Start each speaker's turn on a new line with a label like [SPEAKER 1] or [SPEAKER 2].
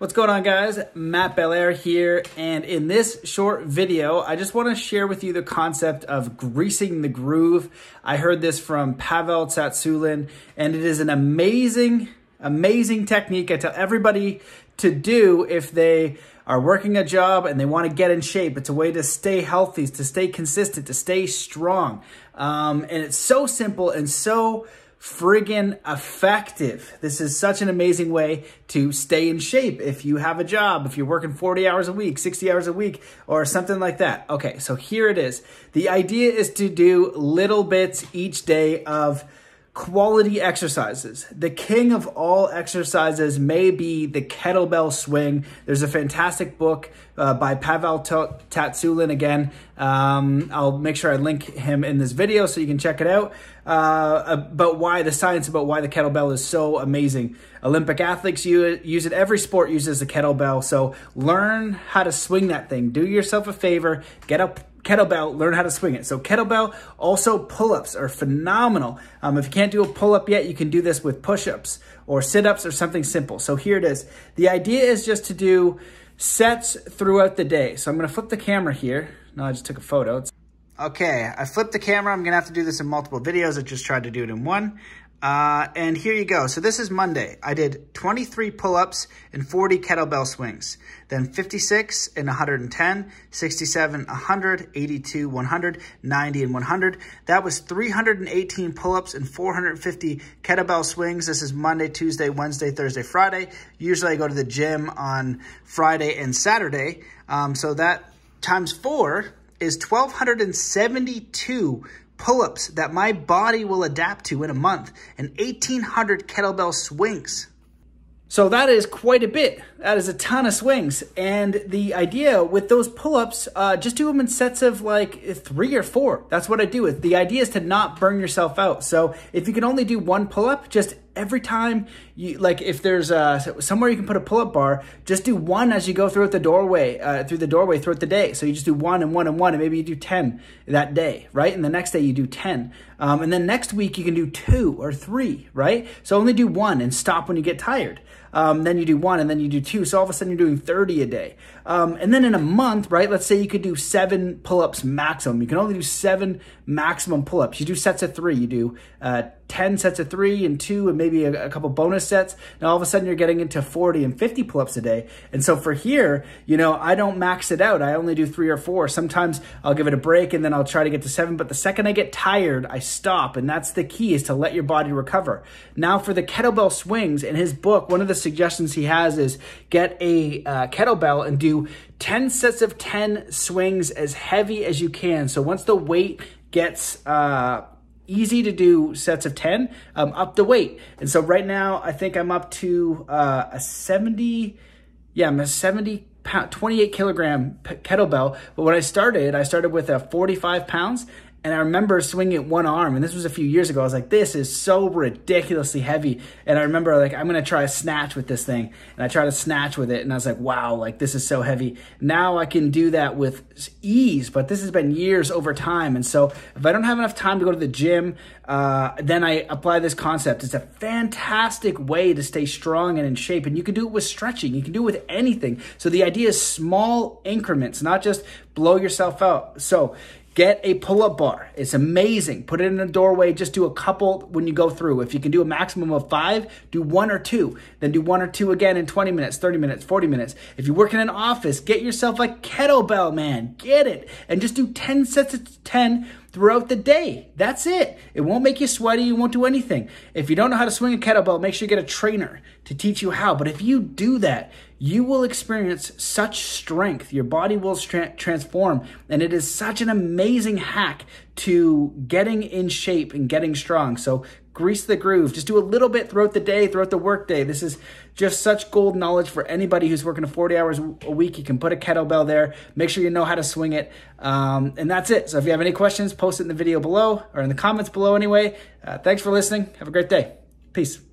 [SPEAKER 1] What's going on guys? Matt Belair here and in this short video I just want to share with you the concept of greasing the groove. I heard this from Pavel Tsatsouline and it is an amazing amazing technique I tell everybody to do if they are working a job and they want to get in shape. It's a way to stay healthy, to stay consistent, to stay strong. Um, and it's so simple and so friggin' effective. This is such an amazing way to stay in shape if you have a job, if you're working 40 hours a week, 60 hours a week, or something like that. Okay, so here it is. The idea is to do little bits each day of quality exercises. The king of all exercises may be the kettlebell swing. There's a fantastic book uh, by Pavel Tsatsouline. again. Um, I'll make sure I link him in this video so you can check it out. Uh, about why the science about why the kettlebell is so amazing. Olympic athletes use, use it. Every sport uses the kettlebell. So learn how to swing that thing. Do yourself a favor. Get up kettlebell, learn how to swing it. So kettlebell, also pull-ups are phenomenal. Um, if you can't do a pull-up yet, you can do this with push-ups or sit-ups or something simple. So here it is. The idea is just to do sets throughout the day. So I'm gonna flip the camera here. No, I just took a photo. It's okay, I flipped the camera. I'm gonna have to do this in multiple videos. I just tried to do it in one. Uh, and here you go. So this is Monday. I did 23 pull-ups and 40 kettlebell swings. Then 56 and 110, 67, 100, 82, 100, 90, and 100. That was 318 pull-ups and 450 kettlebell swings. This is Monday, Tuesday, Wednesday, Thursday, Friday. Usually I go to the gym on Friday and Saturday. Um, so that times four is 1,272 pull-ups that my body will adapt to in a month, and 1,800 kettlebell swings. So that is quite a bit. That is a ton of swings. And the idea with those pull-ups, uh, just do them in sets of like three or four. That's what I do. With The idea is to not burn yourself out. So if you can only do one pull-up, just every time you like if there's uh somewhere you can put a pull-up bar just do one as you go through the doorway uh, through the doorway throughout the day. So you just do one and one and one and maybe you do 10 that day right? And the next day you do 10 um, and then next week you can do two or three right? So only do one and stop when you get tired um, then you do one and then you do two so all of a sudden you're doing 30 a day um, and then in a month right let's say you could do seven pull-ups maximum you can only do seven maximum pull-ups you do sets of three you do uh, 10 sets of three and two and maybe a, a, couple bonus sets. Now all of a sudden you're getting into 40 and 50 pull-ups a day. And so for here, you know, I don't max it out. I only do three or four. Sometimes I'll give it a break and then I'll try to get to seven. But the second I get tired, I stop. And that's the key is to let your body recover. Now for the kettlebell swings in his book, one of the suggestions he has is get a uh, kettlebell and do 10 sets of 10 swings as heavy as you can. So once the weight gets, uh, easy to do sets of 10 um, up the weight. And so right now, I think I'm up to uh, a 70, yeah, I'm a 70 pound, 28 kilogram kettlebell. But when I started, I started with a 45 pounds and I remember swinging it one arm, and this was a few years ago. I was like, this is so ridiculously heavy. And I remember like, I'm gonna try a snatch with this thing. And I tried to snatch with it, and I was like, wow, like this is so heavy. Now I can do that with ease, but this has been years over time. And so if I don't have enough time to go to the gym, uh, then I apply this concept. It's a fantastic way to stay strong and in shape. And you can do it with stretching. You can do it with anything. So the idea is small increments, not just blow yourself out. So Get a pull-up bar. It's amazing. Put it in a doorway. Just do a couple when you go through. If you can do a maximum of five, do one or two. Then do one or two again in 20 minutes, 30 minutes, 40 minutes. If you work in an office, get yourself a kettlebell, man. Get it. And just do 10 sets of 10 throughout the day. That's it. It won't make you sweaty. You won't do anything. If you don't know how to swing a kettlebell, make sure you get a trainer to teach you how. But if you do that, you will experience such strength. Your body will tra transform. And it is such an amazing hack to getting in shape and getting strong. So grease the groove. Just do a little bit throughout the day, throughout the workday. This is just such gold knowledge for anybody who's working 40 hours a week. You can put a kettlebell there. Make sure you know how to swing it. Um, and that's it. So if you have any questions, post it in the video below or in the comments below anyway. Uh, thanks for listening. Have a great day. Peace.